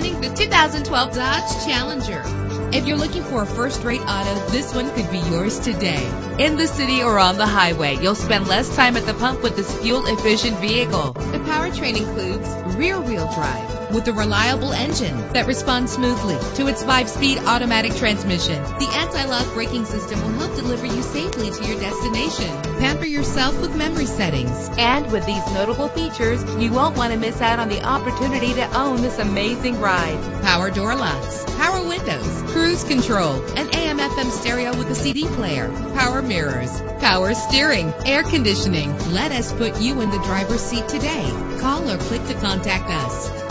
The 2012 Dodge Challenger. If you're looking for a first-rate auto, this one could be yours today. In the city or on the highway, you'll spend less time at the pump with this fuel-efficient vehicle. The powertrain includes rear-wheel drive with a reliable engine that responds smoothly to its five-speed automatic transmission. The anti-lock braking system will help deliver you safely to your destination. Pamper yourself with memory settings. And with these notable features, you won't want to miss out on the opportunity to own this amazing ride. Power door locks, power windows, cruise control, and AM FM stereo with a CD player, power mirrors, power steering, air conditioning. Let us put you in the driver's seat today. Call or click to contact us.